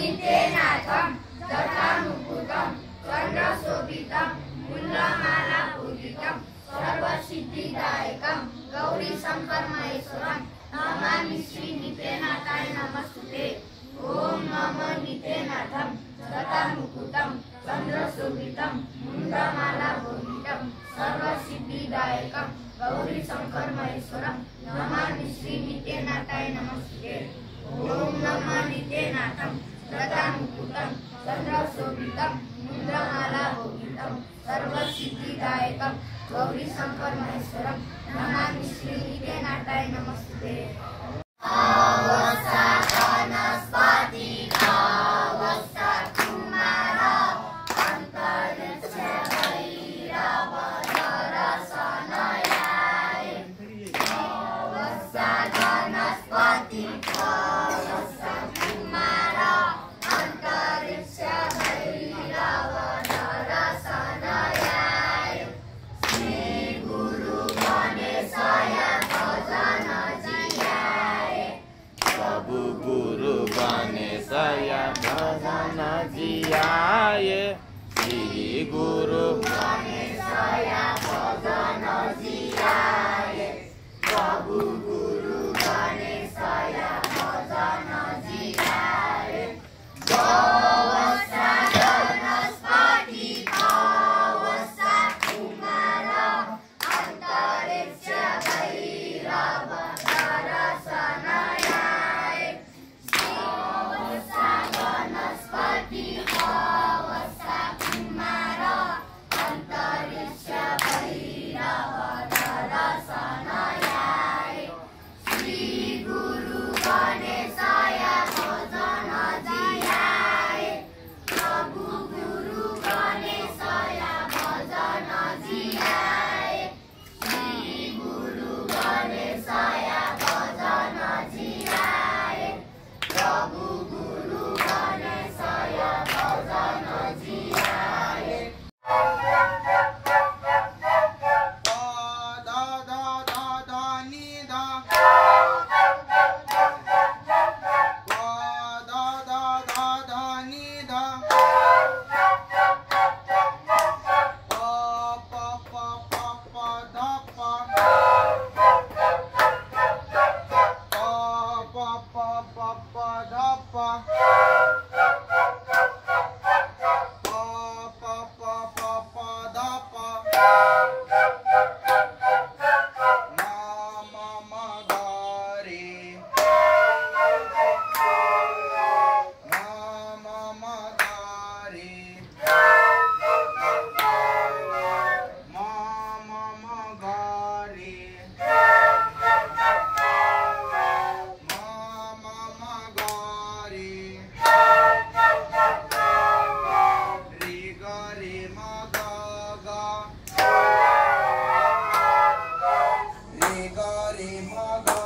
मणितेनाथं जटामुकुटं चन्द्रशोभितं मुण्डमालापूजितं सर्वसिद्धिदायकं गौरीशङ्करमहेश्वरं नमामि श्रीनितेनाथाय नमस्ते ॐ नमो नितेनाथं जटामुकुटं चन्द्रशोभितं मुण्डमालापूजितं सर्वसिद्धिदायकं गौरीशङ्करमहेश्वरं नमामि श्रीनितेनाथाय नमस्ते ॐ नमः नित्यनाथम् रतानुकुतम चंद्रशोभितम मुद्रमाला भोगितम सर्वसिद्धिदायकम गौरी शंकर महेश्वरम नमामि श्री नाटाय नमस्ते। बाबू गुरु बने सया भजन जियाए श्री गुरु बने सया भजन जियाए Mama.